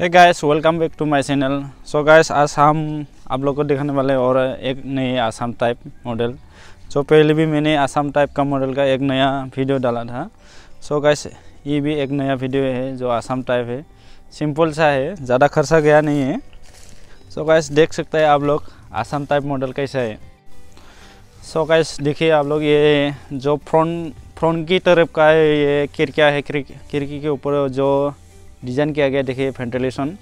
है guys welcome back to my channel so guys आज हम आप लोग को दिखाने वाले और एक नई आसाम टाइप मॉडल सो पहले भी मैंने आसाम टाइप का मॉडल का एक नया वीडियो डाला था। सो so गाइस ये भी एक नया वीडियो है जो आसाम टाइप है। सिंपल सा है, ज़्यादा खर्चा गया नहीं है। सो so गाइस देख सकते हैं आप लोग आसाम टाइप मॉडल कैसा है। सो गाइस देखिए आप लोग, ये जो फ्रंट फ्रंट की तरफ़ का है, ये खिड़कियाँ है खिड़की के ऊपर जो डिज़ाइन किया गया, देखिए वेंटिलेशन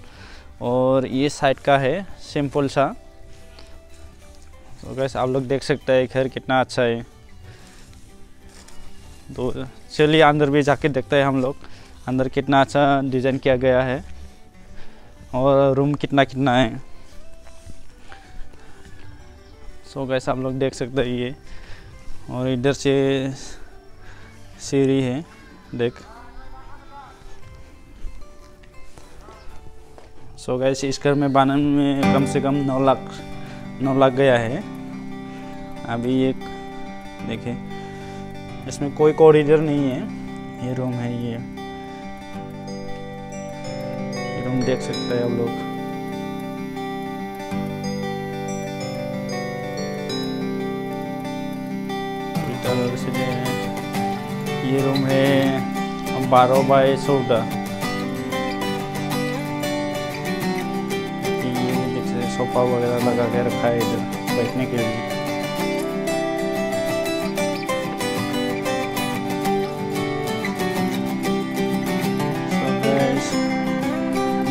और ये साइड का है सिंपल सा। तो गैस आप लोग देख सकते हैं घर कितना अच्छा है। तो चलिए, अंदर भी जाके देखते हैं हम लोग, अंदर कितना अच्छा डिज़ाइन किया गया है। और रूम कितना कितना है। सो गैस आप लोग देख सकते हैं ये। और इधर से सीढ़ी है, देख। सो so गैस इस घर में बनाने में कम से कम नौ लाख नौ लाख गया है। अभी एक देखिए इसमें कोई कॉरिडोर नहीं है। ये रूम है, ये। रूम देख सकते हैं आप लोग। ये रूम है, बारह बाई चौदह। सोफा वगैरह लगा के रखा है इधर बैठने के लिए।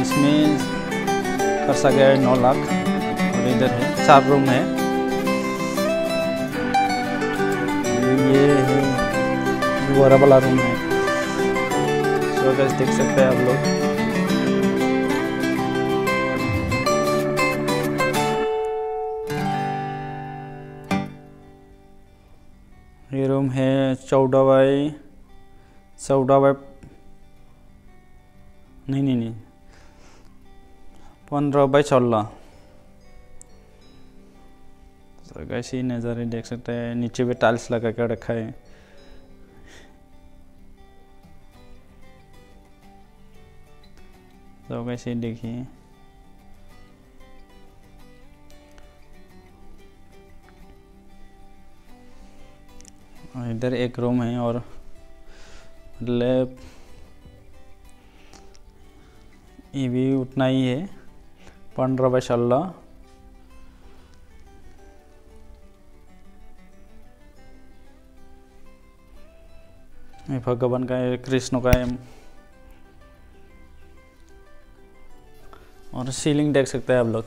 इसमें खर्चा गया है नौ लाख। और इधर है चार रूम है। ये है वाला रूम है। सो देख सकते हैं आप लोग। ये रूम है चौदह बाई चौदह बाई नहीं नहीं नहीं पंद्रह बाई सोलह तो कैसे नज़ारे देख सकते हैं, नीचे भी टाइल्स लगा कर रखा है। तो कैसे देखिए। इधर एक रूम है और मतलब ये भी उतना ही है। पंद्रह बाई सोलह। भगवान का है, कृष्ण का और सीलिंग देख सकते हैं आप लोग।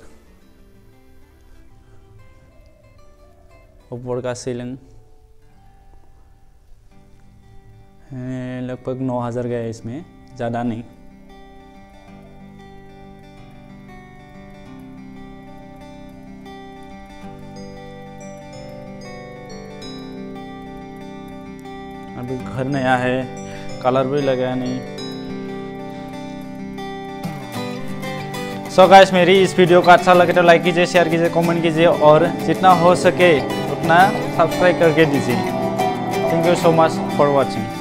ऊपर का सीलिंग लगभग नौ हज़ार गया इसमें, ज़्यादा नहीं। अभी घर नया है, कलर भी लगा नहीं। सो so गाइस मेरी इस वीडियो को अच्छा लगे तो लाइक कीजिए शेयर कीजिए कमेंट कीजिए और जितना हो सके उतना सब्सक्राइब करके दीजिए। Thank you so much for watching